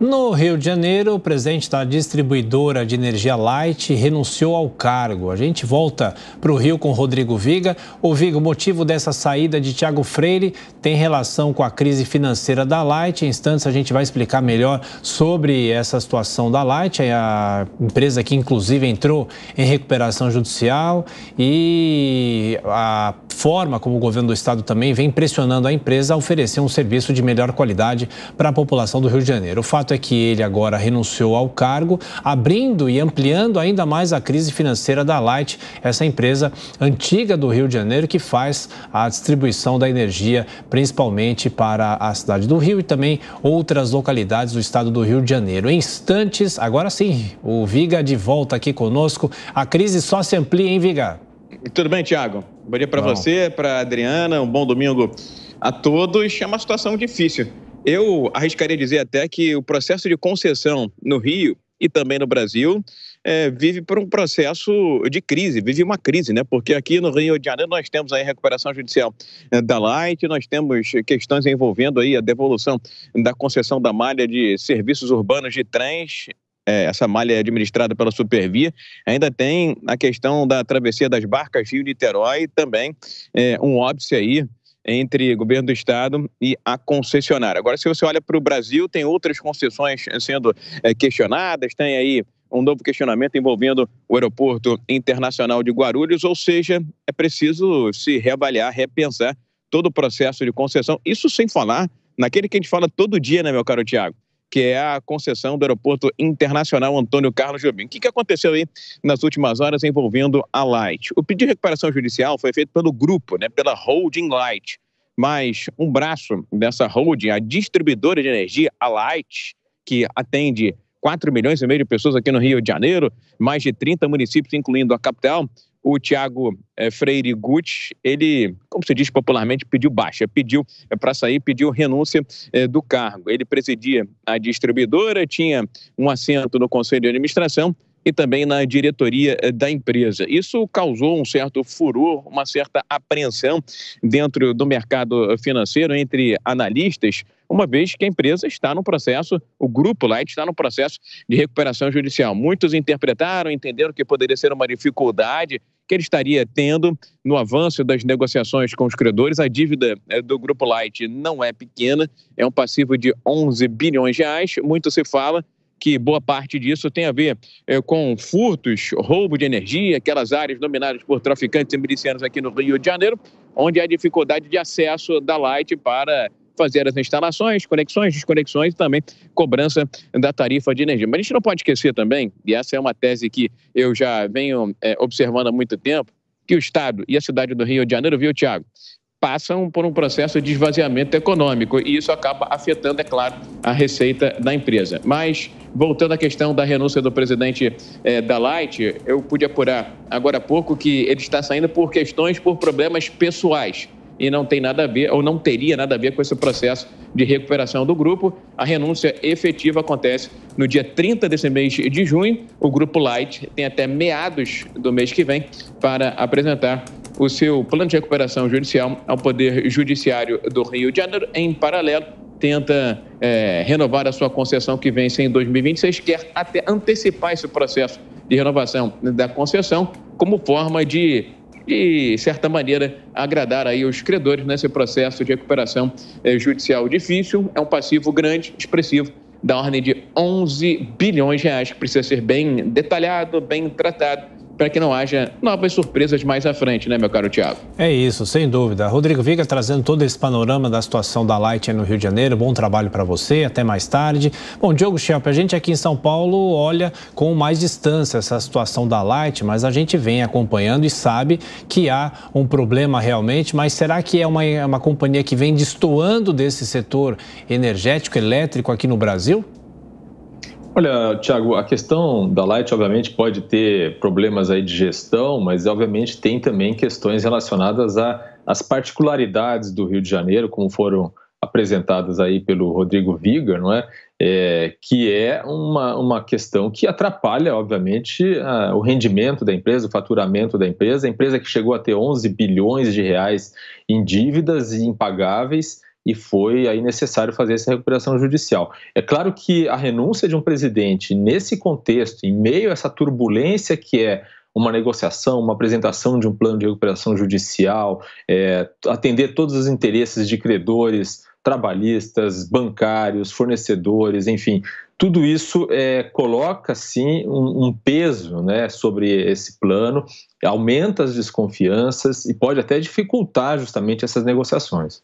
No Rio de Janeiro, o presidente da distribuidora de energia Light renunciou ao cargo. A gente volta para o Rio com Rodrigo Viga. O Viga, o motivo dessa saída de Tiago Freire tem relação com a crise financeira da Light. Em instantes, a gente vai explicar melhor sobre essa situação da Light, a empresa que inclusive entrou em recuperação judicial e a forma como o governo do estado também vem pressionando a empresa a oferecer um serviço de melhor qualidade para a população do Rio de Janeiro. O fato fato é que ele agora renunciou ao cargo, abrindo e ampliando ainda mais a crise financeira da Light, essa empresa antiga do Rio de Janeiro que faz a distribuição da energia, principalmente para a cidade do Rio e também outras localidades do estado do Rio de Janeiro. Em instantes, agora sim, o Viga de volta aqui conosco. A crise só se amplia, hein, Viga? Tudo bem, Tiago? Bom dia para você, para a Adriana, um bom domingo a todos. É uma situação difícil eu arriscaria dizer até que o processo de concessão no Rio e também no Brasil é, vive por um processo de crise, vive uma crise, né? Porque aqui no Rio de Janeiro nós temos a recuperação judicial é, da Light, nós temos questões envolvendo aí a devolução da concessão da malha de serviços urbanos de trens é, essa malha é administrada pela Supervia. Ainda tem a questão da travessia das barcas Rio-Niterói, também é, um óbice aí entre governo do estado e a concessionária. Agora, se você olha para o Brasil, tem outras concessões sendo é, questionadas, tem aí um novo questionamento envolvendo o aeroporto internacional de Guarulhos, ou seja, é preciso se reavaliar, repensar todo o processo de concessão. Isso sem falar naquele que a gente fala todo dia, né, meu caro Tiago? Que é a concessão do Aeroporto Internacional Antônio Carlos Jobim. O que, aconteceu aí nas últimas horas envolvendo a Light? O pedido de recuperação judicial foi feito pelo grupo, né, pela Holding Light, mas um braço dessa holding, a distribuidora de energia, a Light, que atende 4 milhões e meio de pessoas aqui no Rio de Janeiro, mais de 30 municípios, incluindo a capital, o Tiago é, Freire Gucci, ele, como se diz popularmente, pediu baixa, pediu é, para sair, pediu renúncia é, do cargo. Ele presidia a distribuidora, tinha um assento no conselho de administração e também na diretoria da empresa. Isso causou um certo furor, uma certa apreensão dentro do mercado financeiro entre analistas, uma vez que a empresa está no processo, o grupo Light está no processo de recuperação judicial. Muitos interpretaram, entenderam que poderia ser uma dificuldade que ele estaria tendo no avanço das negociações com os credores. A dívida eh, do Grupo Light não é pequena, é um passivo de 11 bilhões de reais. Muito se fala que boa parte disso tem a ver é, com furtos, roubo de energia, aquelas áreas dominadas por traficantes e milicianos aqui no Rio de Janeiro, onde há dificuldade de acesso da Light para fazer as instalações, conexões, desconexões e também cobrança da tarifa de energia. Mas a gente não pode esquecer também, e essa é uma tese que eu já venho é, observando há muito tempo, que o Estado e a cidade do Rio de Janeiro, viu, Tiago, passam por um processo de esvaziamento econômico e isso acaba afetando, é claro, a receita da empresa. Mas, voltando à questão da renúncia do presidente é, da Light, eu pude apurar agora há pouco que ele está saindo por questões, por problemas pessoais e não tem nada a ver, ou não teria nada a ver com esse processo de recuperação do grupo. A renúncia efetiva acontece no dia 30 desse mês de junho. O Grupo Light tem até meados do mês que vem para apresentar o seu plano de recuperação judicial ao Poder Judiciário do Rio de Janeiro. Em paralelo, tenta é, renovar a sua concessão que vence em 2026, quer até antecipar esse processo de renovação da concessão como forma de, de certa maneira, agradar aí os credores nesse processo de recuperação é, judicial difícil. É um passivo grande, expressivo, da ordem de 11 bilhões de reais, que precisa ser bem detalhado, bem tratado para que não haja novas surpresas mais à frente, né, meu caro Tiago? É isso, sem dúvida. Rodrigo Viga trazendo todo esse panorama da situação da Light no Rio de Janeiro. Bom trabalho para você, até mais tarde. Bom, Diogo Schelp, a gente aqui em São Paulo olha com mais distância essa situação da Light, mas a gente vem acompanhando e sabe que há um problema realmente, mas será que é uma, uma companhia que vem destoando desse setor energético, elétrico aqui no Brasil? Olha, Tiago, a questão da Light, obviamente, pode ter problemas aí de gestão, mas obviamente tem também questões relacionadas às particularidades do Rio de Janeiro, como foram apresentadas aí pelo Rodrigo Vigar, não é? é que é uma, uma questão que atrapalha, obviamente, a, o rendimento da empresa, o faturamento da empresa. A empresa que chegou a ter 11 bilhões de reais em dívidas impagáveis e foi aí necessário fazer essa recuperação judicial. É claro que a renúncia de um presidente nesse contexto, em meio a essa turbulência que é uma negociação, uma apresentação de um plano de recuperação judicial, é, atender todos os interesses de credores, trabalhistas, bancários, fornecedores, enfim, tudo isso é, coloca sim um, um, peso né, sobre esse plano, aumenta as desconfianças e pode até dificultar justamente essas negociações.